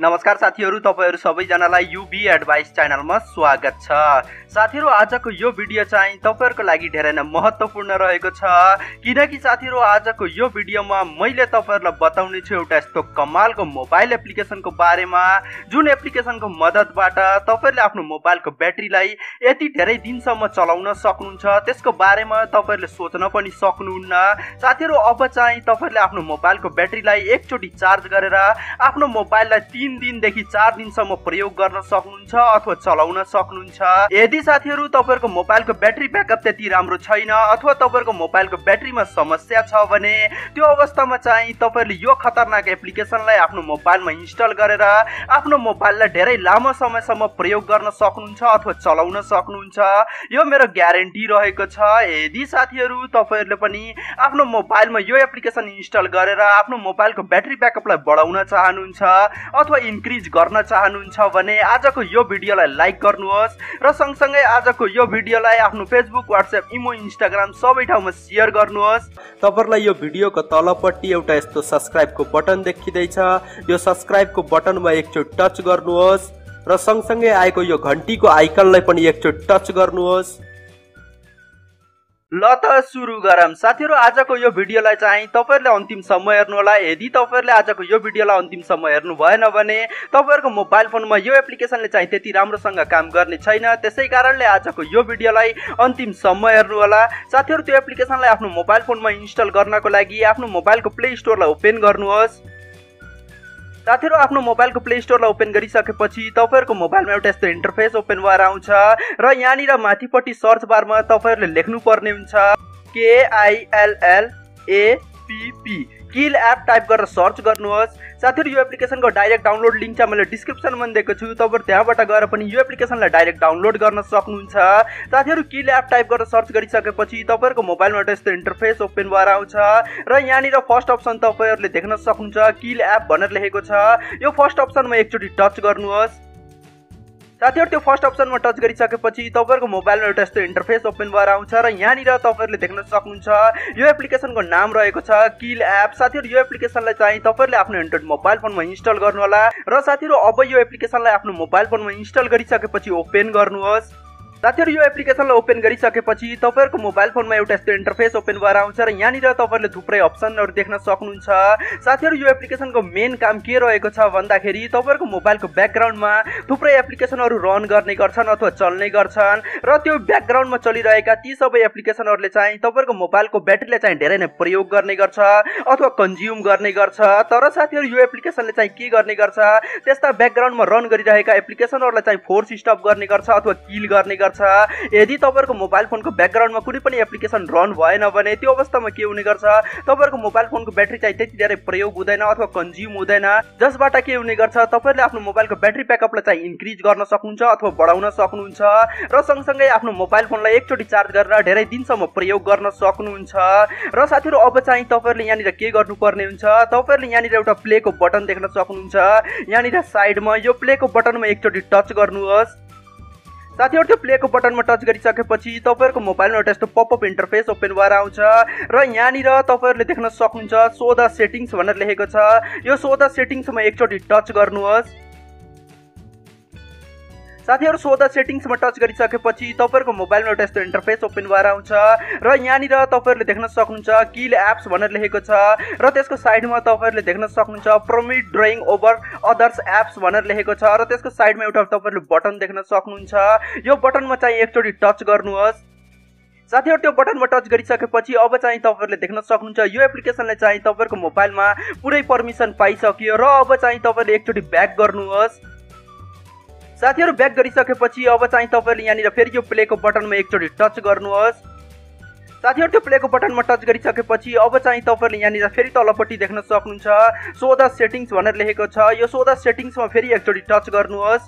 नमस्कार साथीहरू तपाईँहरू सबैजनालाई युबी एडभाइस च्यानलमा स्वागत छ। साथीहरू आजको यो भिडियो चाहिँ तपाईँहरूको लागि धेरै नै महत्त्वपूर्ण रहेको छ। किनकि साथीहरू आजको यो भिडियोमा मैले तपाईँहरूलाई बताउने छु एउटा यस्तो कमालको मोबाइल एप्लिकेसनको बारेमा। जुन एप्लिकेसनको मद्दतबाट तपाईँहरूले आफ्नो मोबाइलको ब्याट्रीलाई यति धेरै दिनसम्म चलाउन सक्नुहुन्छ त्यसको बारेमा तपाईँहरूले सोच्न पनि सक्नुहुन्न। साथीहरू अब चाहिँ तपाईँहरूले आफ्नो मोबाइलको ब्याट्रीलाई एकचोटि चार्ज गरेर आफ्नो मोबाइललाई तिन दिनदेखि चार दिनसम्म प्रयोग गर्न सक्नुहुन्छ अथवा चलाउन सक्नुहुन्छ। यदि साथीहरू तपाईँहरूको मोबाइलको ब्याट्री ब्याकअप त्यति राम्रो छैन अथवा तपाईँहरूको मोबाइलको ब्याट्रीमा समस्या छ भने त्यो अवस्थामा चाहिँ तपाईँहरूले यो खतरनाक एप्लिकेसनलाई आफ्नो मोबाइलमा इन्स्टल गरेर आफ्नो मोबाइललाई धेरै लामो समयसम्म प्रयोग गर्न सक्नुहुन्छ अथवा चलाउन सक्नुहुन्छ। यो मेरो ग्यारेन्टी रहेको छ। यदि साथीहरू तपाईँहरूले पनि आफ्नो मोबाइलमा यो एप्लिकेसन इन्स्टल गरेर आफ्नो मोबाइलको ब्याट्री ब्याकअपलाई बढाउन चाहनुहुन्छ अथवा इन्क्रिज गर्न चाहनुहुन्छ भने आजको यो भिडियोलाई लाइक गर्नुहोस् र सँगसँगै आजको यो भिडियोलाई आफ्नो फेसबुक वाट्सएप इमो इन्स्टाग्राम सबै ठाउँमा सेयर गर्नुहोस्। तपाईँहरूलाई यो भिडियोको तलपट्टि एउटा यस्तो सब्सक्राइबको बटन देखिँदैछ। यो सब्सक्राइबको बटनमा एकचोटि टच गर्नुहोस् र सँगसँगै आएको यो घन्टीको आइकनलाई पनि एकचोटि टच गर्नुहोस्। ल त सुरु गरौँ साथीहरू आजको यो भिडियोलाई चाहिँ तपाईँहरूले अन्तिमसम्म हेर्नुहोला यदि तपाईँहरूले आजको यो भिडियोलाई अन्तिमसम्म हेर्नु भएन भने तपाईँहरूको मोबाइल फोनमा यो एप्लिकेसनले चाहिँ त्यति राम्रोसँग काम गर्ने छैन। त्यसै कारणले आजको यो भिडियोलाई अन्तिमसम्म हेर्नुहोला साथीहरू त्यो एप्लिकेसनलाई आफ्नो मोबाइल फोनमा इन्स्टल गर्नको लागि आफ्नो मोबाइलको प्ले स्टोरलाई ओपन गर्नुहोस्। साथीहरू आफ्नो मोबाइलको प्ले स्टोरलाई ओपन गरिसकेपछि तपाईँहरूको मोबाइलमा एउटा यस्तो इन्टरफेस ओपन भएर आउँछ र यहाँनिर माथिपट्टि सर्च बारमा तपाईँहरूले लेख्नु पर्ने हुन्छ K I L L A P P kill app type गरेर सर्च गर्नुहोस्। साथीहरू यो एप्लिकेसनको डाइरेक्ट डाउनलोड लिङ्क चाहिँ मैले डिस्क्रिप्सनमा दिएको छु। तपाईँहरू त्यहाँबाट गएर पनि यो एप्लिकेसनलाई डाइरेक्ट डाउनलोड गर्न सक्नुहुन्छ। साथीहरू किल एप टाइप गरेर सर्च गरिसकेपछि तपाईँहरूको मोबाइलमा एउटा यस्तो इन्टरफेस ओपन भएर आउँछ। र यहाँनिर फर्स्ट अप्सन तपाईँहरूले देख्न सक्नुहुन्छ किल एप भनेर लेखेको छ। यो फर्स्ट अप्सनमा एकचोटि टच गर्नुहोस्। साथीहरू त्यो फर्स्ट अप्सनमा टच गरिसकेपछि तपाईँहरूको मोबाइलमा एउटा यस्तो इन्टरफेस ओपन भएर आउँछ र यहाँनिर तपाईँहरूले देख्न सक्नुहुन्छ यो एप्लिकेसनको नाम रहेको छ किल एप साथीहरू यो एप्लिकेसनलाई चाहिँ तपाईँहरूले आफ्नो एन्ड्रोइड मोबाइल फोनमा इन्स्टल गर्नु होला र साथीहरू अब यो एप्लिकेसनलाई आफ्नो मोबाइल फोनमा इन्स्टल गरिसकेपछि ओपन गर्नुहोस्। साथीहरू यो एप्लिकेसनलाई ओपन गरिसकेपछि तपाईँहरूको मोबाइल फोनमा एउटा यस्तो इन्टरफेस ओपन भएर आउँछ र यहाँनिर तपाईँहरूले थुप्रै अप्सनहरू देख्न सक्नुहुन्छ। साथीहरू यो एप्लिकेसनको मेन काम के रहेको छ भन्दाखेरि तपाईँहरूको मोबाइलको ब्याकग्राउन्डमा थुप्रै एप्लिकेसनहरू रन गर्ने गर्छन् अथवा चल्ने गर्छन् र त्यो ब्याकग्राउन्डमा चलिरहेका ती सबै एप्लिकेसनहरूले चाहिँ तपाईँहरूको मोबाइलको ब्याट्रीले चाहिँ धेरै नै प्रयोग गर्ने गर्छ अथवा कन्ज्युम गर्ने गर्छ। तर साथीहरू यो एप्लिकेसनले चाहिँ के गर्ने गर्छ? त्यस्ता ब्याकग्राउन्डमा रन गरिरहेका एप्लिकेसनहरूलाई चाहिँ फोर्स स्टप गर्ने गर्छ अथवा किल गर्ने गर्छ। गर्छ। यदि तपाईँहरूको मोबाइल फोनको ब्याकग्राउन्डमा कुनै पनि एप्लिकेसन रन भएन भने त्यो अवस्थामा के हुने गर्छ? तपाईँहरूको मोबाइल फोनको ब्याट्री चाहिँ त्यति धेरै प्रयोग हुँदैन अथवा कन्ज्युम हुँदैन जसबाट के हुने गर्छ? तपाईँहरूले आफ्नो मोबाइलको ब्याट्री ब्याकअपलाई चाहिँ इन्क्रिज गर्न सक्नुहुन्छ अथवा बढाउन सक्नुहुन्छ र सँगसँगै आफ्नो मोबाइल फोनलाई एकचोटि चार्ज गरेर धेरै दिनसम्म प्रयोग गर्न सक्नुहुन्छ। र साथीहरू अब चाहिँ तपाईँहरूले यहाँनिर के गर्नुपर्ने हुन्छ? तपाईँहरूले यहाँनिर एउटा प्लेको बटन देख्न सक्नुहुन्छ। यहाँनिर साइडमा यो प्लेको बटनमा एकचोटि टच गर्नुहोस्। साथीहरू त्यो प्लेको बटनमा टच गरिसकेपछि तपाईँहरूको मोबाइलमा एउटा यस्तो पपअप इन्टरफेस ओपन भएर आउँछ र यहाँनिर तपाईँहरूले देख्न सक्नुहुन्छ सो द सेटिङ्स भनेर लेखेको छ। यो सो सेटिङ्समा एकचोटि टच गर्नुहोस्। साथीहरू सो द सेटिङ्समा टच गरिसकेपछि तपाईँहरूको मोबाइलमा एउटा यस्तो इन्टरफेस ओपन भएर आउँछ र यहाँनिर तपाईँहरूले देख्न सक्नुहुन्छ किल एप्स भनेर लेखेको छ र त्यसको साइडमा तपाईँहरूले देख्न सक्नुहुन्छ permit drawing over others apps भनेर लेखेको छ र त्यसको साइडमा एउटा तपाईँहरूले बटन देख्न सक्नुहुन्छ। यो बटनमा चाहिँ एकचोटि टच गर्नुहोस्। साथीहरू त्यो बटनमा टच गरिसकेपछि अब चाहिँ तपाईँहरूले देख्न सक्नुहुन्छ यो एप्लिकेसनले चाहिँ तपाईँहरूको मोबाइलमा पुरै पर्मिसन पाइसक्यो र अब चाहिँ तपाईँहरूले एकचोटि ब्याक गर्नुहोस्। साथीहरू ब्याक गरिसकेपछि अब चाहिँ तपाईँहरूले यहाँनिर फेरि यो प्लेको बटनमा एकचोटि टच गर्नुहोस्। साथीहरू त्यो प्लेको बटनमा टच गरिसकेपछि अब चाहिँ तपाईँहरूले यहाँनिर फेरि तलपट्टि देख्न सक्नुहुन्छ। सो द सेटिङ्स भनेर लेखेको छ। यो सो द सेटिङ्समा फेरि एकचोटि टच गर्नुहोस्।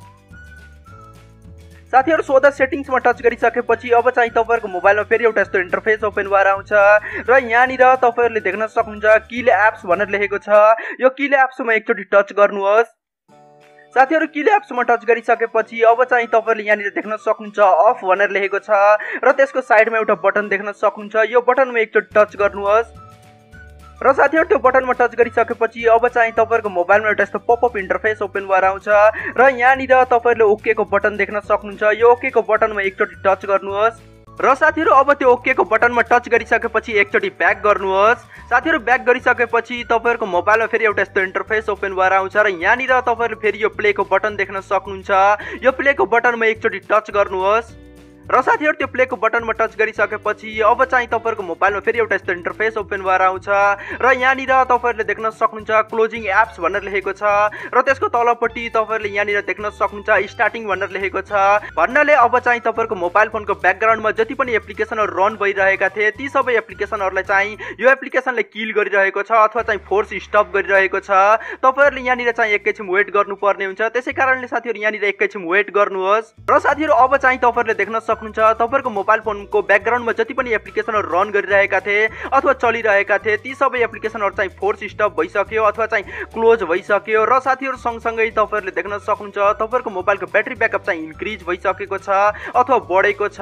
साथीहरू सो द सेटिङ्समा टच गरिसकेपछि अब चाहिँ तपाईँहरूको मोबाइलमा फेरि एउटा यस्तो इन्टरफेस ओपन भएर आउँछ। र यहाँनिर तपाईँहरूले देख्न सक्नुहुन्छ किल एप्स भनेर लेखेको छ। यो किल एप्समा एकचोटि टच गर्नुहोस्। साथीहरू किले एप्समा टच गरिसकेपछि अब चाहिँ तपाईँहरूले यहाँनिर देख्न सक्नुहुन्छ अफ भनेर लेखेको छ र त्यसको साइडमा एउटा बटन देख्न सक्नुहुन्छ। यो बटनमा एकचोटि टच गर्नुहोस्। र साथीहरू त्यो बटनमा टच गरिसकेपछि अब चाहिँ तपाईँहरूको मोबाइलमा एउटा यस्तो पपअप इन्टरफेस ओपन भएर आउँछ र यहाँनिर तपाईँहरूले ओकेको बटन देख्न सक्नुहुन्छ। यो ओकेको बटनमा एकचोटि टच गर्नुहोस्। र साथीहरू अब त्यो ओकेको बटनमा टच गरिसकेपछि एकचोटि ब्याक गर्नुहोस्। साथीहरू ब्याक गरिसकेपछि तपाईँहरूको मोबाइलमा फेरि एउटा यस्तो इन्टरफेस ओपन भएर आउँछ र यहाँनिर तपाईँहरूले फेरि यो प्लेको बटन देख्न सक्नुहुन्छ। यो प्लेको बटनमा एकचोटि टच गर्नुहोस्। र साथीहरू त्यो प्लेको बटनमा टच गरिसकेपछि अब चाहिँ तपाईँहरूको मोबाइलमा फेरि एउटा यस्तो इन्टरफेस ओपन भएर आउँछ। र यहाँनिर तपाईँहरूले देख्न सक्नुहुन्छ क्लोजिङ एप्स भनेर लेखेको छ। र त्यसको तलपट्टि तपाईँहरूले यहाँनिर देख्न सक्नुहुन्छ स्टार्टिङ भनेर लेखेको छ। भन्नाले अब चाहिँ तपाईँहरूको मोबाइल फोनको ब्याकग्राउन्डमा जति पनि एप्लिकेसनहरू रन भइरहेका थिए ती सबै एप्लिकेसनहरूलाई चाहिँ यो एप्लिकेसनले किल गरिरहेको छ अथवा चाहिँ फोर्स स्टप गरिरहेको छ। तपाईँहरूले यहाँनिर चाहिँ एकैछिन वेट गर्नुपर्ने हुन्छ। त्यसै कारणले साथीहरू यहाँनिर एकैछिन वेट गर्नुहोस्। र साथीहरू अब चाहिँ तपाईँहरूले देख्न सक्नुहुन्छ तपाईँहरूको मोबाइल फोनको ब्याकग्राउन्डमा जति पनि एप्लिकेसनहरू रन गरिरहेका थिए अथवा चलिरहेका थिए ती सबै एप्लिकेसनहरू चाहिँ फोर्स स्टप भइसक्यो अथवा चाहिँ क्लोज भइसक्यो र साथीहरू सँगसँगै तपाईँहरूले देख्न सक्नुहुन्छ तपाईँहरूको मोबाइलको ब्याट्री ब्याकअप चाहिँ इन्क्रिज भइसकेको छ अथवा बढेको छ।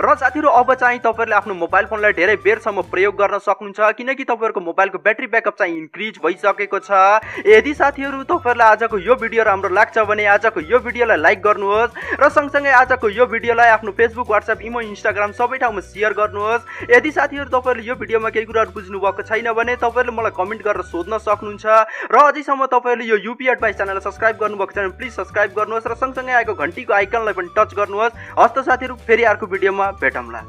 र साथीहरू अब चाहिँ तपाईँहरूले आफ्नो मोबाइल फोनलाई धेरै बेरसम्म प्रयोग गर्न सक्नुहुन्छ किनकि तपाईँहरूको मोबाइलको ब्याट्री ब्याकअप चाहिँ इन्क्रिज भइसकेको छ। यदि साथीहरू तपाईँहरूलाई आजको यो भिडियो राम्रो लाग्छ भने आजको यो भिडियोलाई लाइक गर्नुहोस् र सँगसँगै आजको यो भिडियोलाई आफ्नो फेसबुक वाट्सएप इमो इन्स्टाग्राम सबै ठाउँमा सेयर गर्नुहोस्। यदि साथीहरू तपाईँहरूले यो भिडियोमा केही कुराहरू बुझ्नु भएको छैन भने तपाईँहरूले मलाई कमेन्ट गरेर सोध्न सक्नुहुन्छ। र अझैसम्म तपाईँहरूले यो युपी एडभाइस च्यानललाई सब्सक्राइब गर्नुभएको छ भने प्लिज सब्सक्राइब गर्नुहोस् र सँगसँगै आएको घन्टीको आइकनलाई पनि टच गर्नुहोस्। हस्त साथीहरू फेरि अर्को भिडियोमा சும்மா போயிட்டோம்ல.